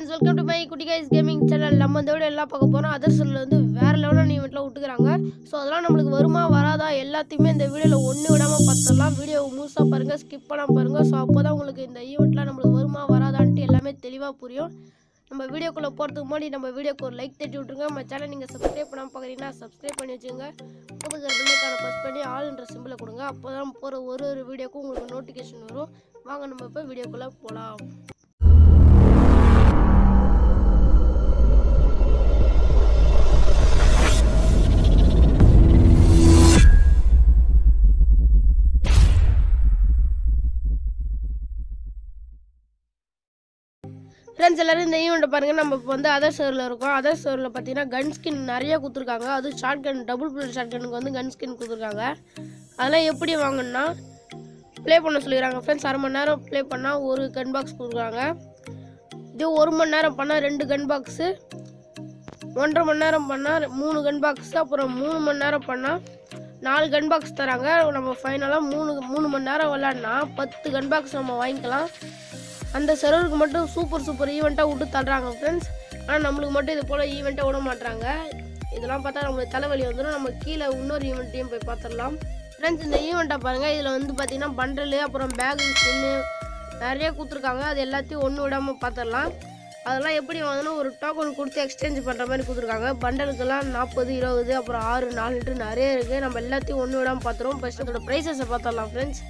Friends welcome to my குட்டி guys gaming channel நம்ம இந்த வீடியோ எல்லாம் பார்க்க போகிறோம் அதர்ஸில் வந்து வேறு லெவலான ஈவெண்ட்லாம் விட்டுக்கிறாங்க ஸோ அதெல்லாம் நம்மளுக்கு வருமா வராதா? எல்லாத்தையுமே இந்த வீடியோவில் ஒன்று விடாமல் பார்த்துடலாம். வீடியோ முழுசாக பாருங்கள் ஸ்கிப் பண்ணாமல் பாருங்கள் ஸோ அப்போ தான் உங்களுக்கு இந்த ஈவெண்ட்லாம் நம்மளுக்கு வருமா வராதான்ட்டு எல்லாமே தெளிவாக புரியும். நம்ம வீடியோக்குள்ளே போகிறதுக்கு முன்னாடி நம்ம வீடியோக்கு ஒரு லைக் தட்டி விட்ருங்க நம்ம சேனல் நீங்கள் சப்ஸ்கிரைப் பண்ணாமல் பார்க்குறீங்கன்னா சப்ஸ்கிரைப் பண்ணி வச்சுங்க உங்களுக்கு பில்லைக்கான ப்ரெஸ் பண்ணி ஆள்ன்ற சிம்பிளை கொடுங்க. அப்போ தான் போகிற ஒரு ஒரு வீடியோக்கும் உங்களுக்கு நோட்டிஃபிகேஷன் வரும். வாங்க நம்ம இப்போ வீடியோக்குள்ளே போகலாம் ஃப்ரெண்ட்ஸ் எல்லோரும் இந்த ஈவெண்ட்டை பாருங்கள் நம்ம இப்போ வந்து அதர் சர்வில் இருக்கோம். அதர் சர்வில் பார்த்தீங்கன்னா கன் ஸ்கின் நிறைய கொடுத்துருக்காங்க. அது ஷார்ட் கன் டபுள் புல்லட் ஷார்ட் கனுக்கு வந்து கன் ஸ்கின் கொடுத்துருக்காங்க. அதெல்லாம் எப்படி வாங்கணும்னா ப்ளே பண்ண சொல்லிக்கிறாங்க. ஃப்ரெண்ட்ஸ் அரை மணி நேரம் ப்ளே பண்ணால் ஒரு கன் பாக்ஸ் கொடுக்குறாங்க. இதே ஒரு மணி நேரம் பண்ணால் ரெண்டு கன் பாக்ஸு ஒன்றரை மணி நேரம் பண்ணால் மூணு கன் பாக்ஸு அப்புறம் மூணு மணி நேரம் பண்ணால் நாலு கன் பாக்ஸ் தராங்க. நம்ம ஃபைனலாக மூணு மூணு மணி நேரம் விளாட்னா பத்து கன் பாக்ஸ் நம்ம வாங்கிக்கலாம். அந்த சர்வருக்கு மட்டும் சூப்பர் சூப்பர் ஈவெண்ட்டாக விட்டு தள்ளுறாங்க ஃப்ரெண்ட்ஸ் ஆனால் நம்மளுக்கு மட்டும் இது போல் ஈவெண்ட்டாக விட மாட்டாங்க இதெல்லாம் பார்த்தா நம்மளுக்கு தலைவலி வந்துடும் நம்ம கீழே இன்னொரு ஈவெண்ட்டையும் போய் பார்த்துடலாம். ஃப்ரெண்ட்ஸ் இந்த ஈவெண்ட்டை பாருங்கள் இதில் வந்து பார்த்தீங்கன்னா பண்டலு அப்புறம் பேக் ஸ்கின்னு நிறைய கொடுத்துருக்காங்க. அது எல்லாத்தையும் ஒன்று விடாமல் பார்த்துடலாம். அதெல்லாம் எப்படி வாங்கினா ஒரு டோக்கன் கொடுத்து எக்ஸ்சேஞ்ச் பண்ணுற மாதிரி கொடுத்துருக்காங்க. பண்டலுக்கெல்லாம் நாற்பது இருபது அப்புறம் ஆறு நாலுன்ட்டு நிறைய இருக்குது நம்ம எல்லாத்தையும் ஒன்று விடாமல் பார்த்துருவோம். ஃபஸ்ட்டு அதோட ப்ரைஸஸை பார்த்துடலாம் ஃப்ரெண்ட்ஸ்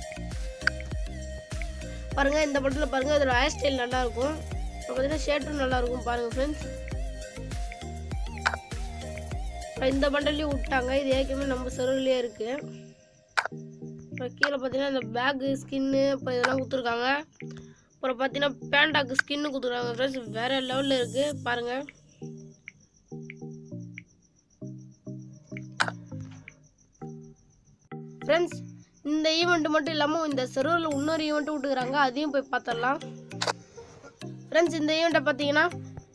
பாருங்க இந்த படத்தில் பாருங்க இதோட ஹேர் ஸ்டைல் நல்லா இருக்கும் அப்புறம் பார்த்தீங்கன்னா ஷர்ட்டும் நல்லா இருக்கும் பாருங்க ஃப்ரெண்ட்ஸ் இந்த பண்டல்லையும் விட்டாங்க இது ஏற்கனவே நம்ம செருவிலே இருக்கு. அப்புறம் கீழே பார்த்தீங்கன்னா இந்த பேக்கு ஸ்கின்னு இப்போ இதெல்லாம் கொடுத்துருக்காங்க. அப்புறம் பார்த்தீங்கன்னா பேண்டாக்கு ஸ்கின்னு கொடுத்துருக்காங்க ஃப்ரெண்ட்ஸ் வேற லெவலில் இருக்கு பாருங்க. ஃப்ரெண்ட்ஸ் இந்த ஈவெண்ட் மட்டும் இல்லாமல் இந்த செருவில் இன்னொரு ஈவெண்ட்டு விட்டுக்கிறாங்க அதையும் போய் பார்த்துடலாம். ஃப்ரெண்ட்ஸ் இந்த ஈவெண்ட்டை பார்த்தீங்கன்னா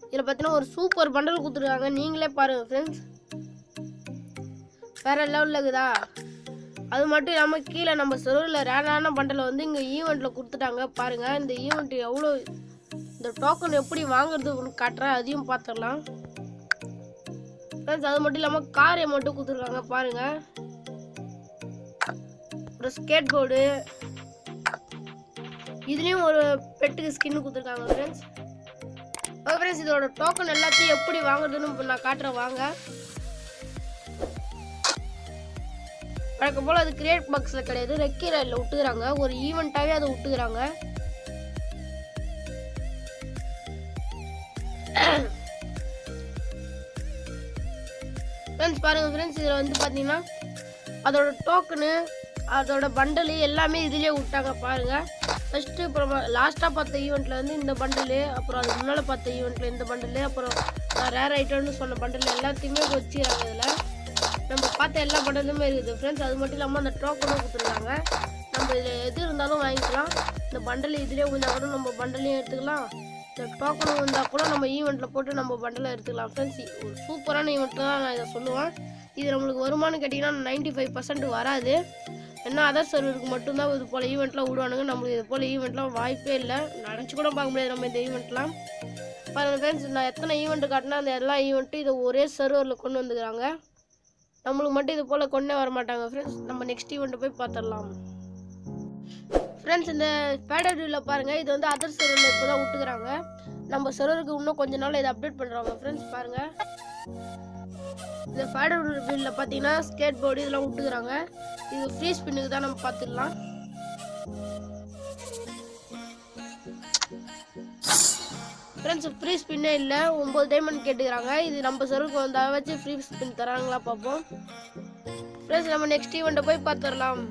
இதில் பார்த்தீங்கன்னா ஒரு சூப்பர் பண்டல் கொடுத்துருக்காங்க. நீங்களே பாருங்கள் ஃப்ரெண்ட்ஸ் வேற லெவலில் இருக்குதா? அது மட்டும் இல்லாமல் கீழே நம்ம செருவில் ரேரான பண்டலை வந்து இங்கே ஈவெண்ட்டில் கொடுத்துட்டாங்க. பாருங்கள் இந்த ஈவெண்ட் எவ்வளோ இந்த டோக்கன் எப்படி வாங்குறது காட்டுறேன் அதையும் பார்த்துடலாம். ஃப்ரெண்ட்ஸ் அது மட்டும் இல்லாமல் கார் மட்டும் கொடுத்துருக்காங்க பாருங்கள் அப்புறம் ஸ்கேட் போர்டு. இதுலேயும் ஒரு பெட்டுக்கு ஸ்கின் கொடுத்துருக்காங்க ஃப்ரெண்ட்ஸ் ஓகே ஃப்ரெண்ட்ஸ் இதோட டோக்கன் எல்லாத்தையும் எப்படி வாங்குறதுன்னு நான் காட்டுறேன் வாங்க. வழக்கம் போல் அது கிரியேட் பாக்ஸில் கிடையாது. ரெக்கி ரயிலில் விட்டுக்கிறாங்க ஒரு ஈவெண்ட்டாகவே அதை விட்டுக்கிறாங்க ஃப்ரெண்ட்ஸ் பாருங்கள் ஃப்ரெண்ட்ஸ் இதில் வந்து பார்த்தீங்கன்னா அதோட டோக்கனு அதோட பண்டலு எல்லாமே இதுலேயே விட்டாங்க பாருங்க. ஃபஸ்ட்டு அப்புறம் லாஸ்ட்டாக பார்த்த ஈவெண்ட்டில் வந்து இந்த பண்டலு அப்புறம் அதுக்கு முன்னால் பார்த்த ஈவெண்ட்டில் இந்த பண்டலு அப்புறம் நான் ரேர் ஐட்டம்னு சொன்ன பண்டல் எல்லாத்தையுமே வச்சுக்கிறாங்க இதில். நம்ம பார்த்த எல்லா பண்டலுமே இருக்குது ஃப்ரெண்ட்ஸ் அது மட்டும் இல்லாமல் அந்த டோக்கனும் கொடுத்துருக்காங்க. நம்ம இதில் எது இருந்தாலும் வாங்கிக்கலாம். இந்த பண்டல் இதுலேயே விழுந்தா கூட நம்ம பண்டலையும் எடுத்துக்கலாம். இந்த டோக்கனும் வந்தால் கூட நம்ம ஈவெண்ட்டில் போட்டு நம்ம பண்டலை எடுத்துக்கலாம் ஃப்ரெண்ட்ஸ் ஒரு சூப்பரான ஈவெண்ட்டில் தான் நான் இதை சொல்லுவேன். இது நம்மளுக்கு வருமானு கேட்டிங்கன்னா நைன்ட்டி ஃபைவ் பர்சன்ட் வராது. ஏன்னா அதர் சர்வருக்கு மட்டும்தான் இது போல் ஈவெண்ட்லாம் விடுவானுங்க. நம்மளுக்கு இது போல் ஈவெண்ட்லாம் வாய்ப்பே இல்லை. நினச்சி கூட பார்க்க முடியாது நம்ம இந்த ஈவெண்ட்லாம் பாருங்கள் ஃப்ரெண்ட்ஸ் நான் எத்தனை ஈவெண்ட்டு காட்டினா அந்த எல்லா ஈவெண்ட்டும் இதை ஒரே சர்வரில் கொண்டு வந்துக்கிறாங்க. நம்மளுக்கு மட்டும் இது போல் கொண்டே வர மாட்டாங்க ஃப்ரெண்ட்ஸ் நம்ம நெக்ஸ்ட் ஈவெண்ட்டு போய் பார்த்துடலாம். ஃப்ரெண்ட்ஸ் இந்த பேடரியில் பாருங்கள் இது வந்து அதர் சர்வரில் இப்போ தான் விட்டுக்கிறாங்க. நம்ம சர்வருக்கு இன்னும் கொஞ்ச நாள் இதை அப்டேட் பண்ணுறாங்க ஃப்ரெண்ட்ஸ் பாருங்கள் இந்த ஃபேடர் வியூவில் பார்த்தீங்கன்னா ஸ்கேட் போர்டு இதெல்லாம் விட்டுக்கிறாங்க. இது ஃப்ரீ ஸ்பின்னுக்கு தான் நம்ம பார்த்துடலாம் ஃப்ரெண்ட்ஸ் ஃப்ரீ ஸ்பின்னே இல்லை. ஒம்பது டைமண்ட் கேட்டுக்கிறாங்க. இது நம்ம சர்வருக்கு வந்தால் வச்சு ஃப்ரீ ஸ்பின் தராங்களா பார்ப்போம் ஃப்ரெண்ட்ஸ் நம்ம நெக்ஸ்ட் ஈவெண்ட்டை போய் பார்த்துடலாம்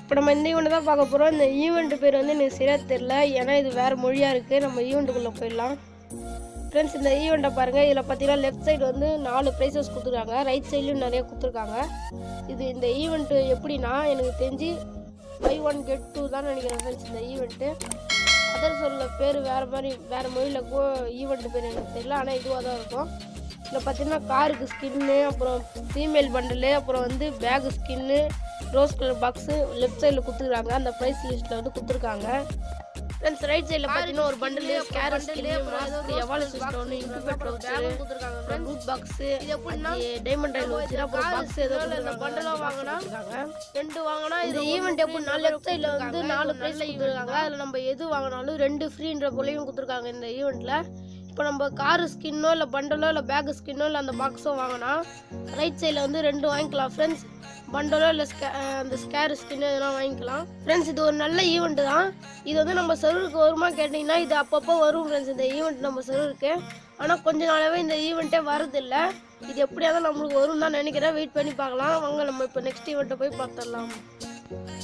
இப்போ நம்ம இந்த ஈவெண்ட் தான் பார்க்க போகிறோம் இந்த ஈவெண்ட் பேர் வந்து எனக்கு சரியாக தெரில ஏன்னா இது வேறு மொழியாக இருக்குது நம்ம ஈவெண்ட்டுக்குள்ளே போயிடலாம். ஃப்ரெண்ட்ஸ் இந்த ஈவெண்ட்டை பாருங்கள் இதில் பார்த்தீங்கன்னா லெஃப்ட் சைடு வந்து நாலு ப்ரைஸஸ் கொடுத்துருக்காங்க. ரைட் சைட்லையும் நிறைய கொடுத்துருக்காங்க. இது இந்த ஈவெண்ட்டு எப்படின்னா எனக்கு தெரிஞ்சு பை ஒன் கெட் டூ தான் நினைக்கிறேன் ஃப்ரெண்ட்ஸ் இந்த ஈவெண்ட்டு அதர் சொல்ல பேர் வேறு மாதிரி வேறு மொழியில் கோ ஈவெண்ட் பேர் எனக்கு தெரியல ஆனால் இதுவாக தான் இருக்கும். இதில் பார்த்தீங்கன்னா காருக்கு ஸ்கின்னு அப்புறம் ஃபீமேல் பண்டலு அப்புறம் வந்து bag skin rose colour box left சைடில் கொடுத்துருக்காங்க. அந்த ப்ரைஸ் லிஸ்ட்டில் வந்து கொடுத்துருக்காங்க. ஃப்ரெண்ட்ஸ் ரைட் சைடில் பார்த்தீங்கன்னா ஒரு பண்டில் ஸ்கேர் ஸ்கின்னு மாஸ்க் எவாலு சிஸ்டம் இன்குபேட்டர் வச்சு ரூட் பாக்ஸ் இது டைமண்ட் ரயில் வச்சு அப்புறம் பாக்ஸ் ஏதோ இந்த பண்டலாக வாங்கினா ரெண்டு வாங்கினா இந்த ஈவெண்ட் எப்படின்னா லெஃப்ட் சைடில் வந்து நாலு ப்ரைஸ் கொடுத்துருக்காங்க. அதில் நம்ம எது வாங்கினாலும் ரெண்டு ஃப்ரீன்ற போலையும் கொடுத்துருக்காங்க இந்த ஈவெண்ட்டில் இப்போ நம்ம காரு ஸ்கின்னோ இல்லை பண்டலோ இல்லை பேக் ஸ்கின்னோ இல்லை அந்த பாக்ஸோ வாங்கினா ரைட் சைடில் வந்து ரெண்டு வாங்கிக்கலாம். ஃப்ரெண்ட்ஸ் பண்டலோ இல்லை ஸ்கே அந்த ஸ்கேர் ஸ்கின்னு இதெல்லாம் வாங்கிக்கலாம். ஃப்ரெண்ட்ஸ் இது ஒரு நல்ல ஈவெண்ட் தான். இது வந்து நம்ம சர்வருக்கு வருமா கேட்டிங்கன்னா இது அப்பப்போ வரும் ஃப்ரெண்ட்ஸ் இந்த ஈவெண்ட் நம்ம சர்வருக்கு ஆனால் கொஞ்ச நாளாகவே இந்த ஈவெண்ட்டே வரதில்ல. இது எப்படியாவது நம்மளுக்கு வரும் தான் நினைக்கிறேன். வெயிட் பண்ணி பார்க்கலாம். வாங்க நம்ம இப்போ நெக்ஸ்ட் ஈவெண்ட்டை போய் பார்த்துடலாம்.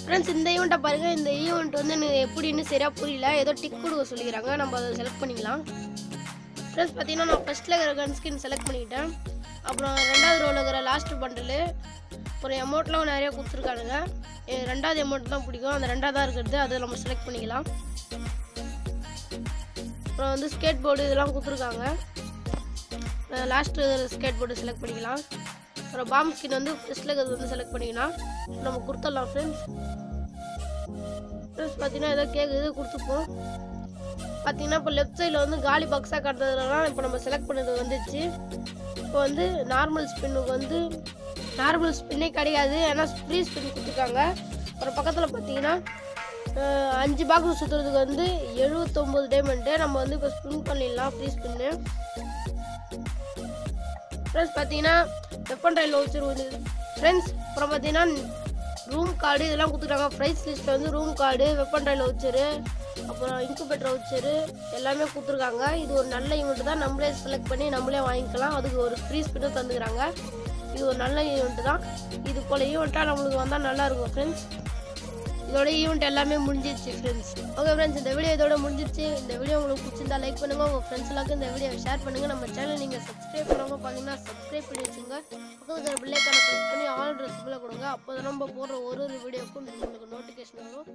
ஃப்ரெண்ட்ஸ் இந்த ஈவெண்ட்டை பாருங்க. இந்த ஈவெண்ட் வந்து எனக்கு எப்படின்னு சரியாக புரியல. ஏதோ டிக் கொடுக்க சொல்லிக்கிறாங்க. நம்ம அதை செலக்ட் பண்ணிக்கலாம். ஃப்ரெண்ட்ஸ் பார்த்தீங்கன்னா நான் ஃபஸ்ட்டில் இருக்கிற கன் ஸ்கின் செலக்ட் பண்ணிக்கிட்டேன். அப்புறம் ரெண்டாவது ரோவில் இருக்கிற லாஸ்ட் பண்டில் அப்புறம் அமௌண்ட்லாம் நிறையா கொடுத்துருக்கானுங்க. எனக்கு ரெண்டாவது அமௌண்ட் தான் பிடிக்கும். அந்த ரெண்டாவதாக இருக்கிறது அதை நம்ம செலக்ட் பண்ணிக்கலாம். அப்புறம் வந்து ஸ்கேட் போர்டு இதெல்லாம் கொடுத்துருக்காங்க. லாஸ்ட்டு ஸ்கேட் போர்டு செலக்ட் பண்ணிக்கலாம். அப்புறம் பாம் ஸ்கின் வந்து ஃபஸ்ட்டில் இருக்கிறது வந்து செலக்ட் பண்ணிக்கலாம் நம்ம கொடுத்துடலாம் ஃப்ரெண்ட்ஸ் ஃப்ரெண்ட்ஸ் பார்த்தீங்கன்னா ஏதோ கேட்குது கொடுத்துப்போம். பார்த்தீங்கன்னா இப்போ லெஃப்ட் சைடில் வந்து காலி பாக்ஸாக கடந்ததுலாம் இப்போ நம்ம செலக்ட் பண்ணது வந்துச்சு. இப்போ வந்து நார்மல் ஸ்பின்னுக்கு வந்து நார்மல் ஸ்பின்னே கிடையாது. ஏன்னா ஃப்ரீ ஸ்பின் கொடுத்துருக்காங்க. அப்புறம் பக்கத்தில் பார்த்தீங்கன்னா அஞ்சு பாக்ஸ் சுற்றுறதுக்கு வந்து எழுபத்தொம்போது டைமண்டு நம்ம வந்து இப்போ ஸ்பின் பண்ணிடலாம் ஃப்ரீ ஸ்பின்னு ஃப்ரெண்ட்ஸ் பார்த்தீங்கன்னா வெப்பன் ரயில் வச்சுருவது வந்து ஃப்ரெண்ட்ஸ் அப்புறம் பார்த்தீங்கன்னா ரூம் கார்டு இதெல்லாம் கொடுத்துருக்காங்க. ப்ரைஸ் லிஸ்ட்டில் வந்து ரூம் கார்டு வெப்பன் ரயில் வச்சுரு. அப்புறம் இன்குபேட்டர் வவுச்சரு எல்லாமே கொடுத்துருக்காங்க. இது ஒரு நல்ல ஈவெண்ட் தான். நம்மளே செலக்ட் பண்ணி நம்மளே வாங்கிக்கலாம். அதுக்கு ஒரு ஃப்ரீ ஸ்பின்னும் தந்துக்கிறாங்க. இது ஒரு நல்ல ஈவெண்ட் தான். இது போல் ஈவெண்ட்டாக நம்மளுக்கு வந்தால் நல்லா இருக்கும் ஃப்ரெண்ட்ஸ் இதோட ஈவெண்ட் எல்லாமே முடிஞ்சிருச்சு ஃப்ரெண்ட்ஸ் ஓகே ஃப்ரெண்ட்ஸ் இந்த வீடியோ இதோட முடிஞ்சிருச்சு. இந்த வீடியோ உங்களுக்கு பிடிச்சிருந்தா லைக் பண்ணுங்கள் உங்கள் ஃப்ரெண்ட்ஸ் எல்லாருக்கும் இந்த வீடியோ ஷேர் பண்ணுங்கள் நம்ம சேனல் நீங்கள் சப்ஸ்கிரைப் பண்ணாம பார்த்தீங்கன்னா சப்ஸ்கிரைப் பண்ணி வச்சுங்க. பக்கத்தில் பிள்ளைக்கான ப்ரெஸ் பண்ணி ஆல் ட்ரெஸ்ஸில் கொடுங்க. அப்போ நம்ம போடுற ஒரு ஒரு வீடியோக்கும் உங்களுக்கு நோட்டிஃபிகேஷன் வரும்.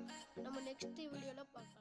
நம்ம நெக்ஸ்ட் வீடியோவில் பார்க்கலாம்.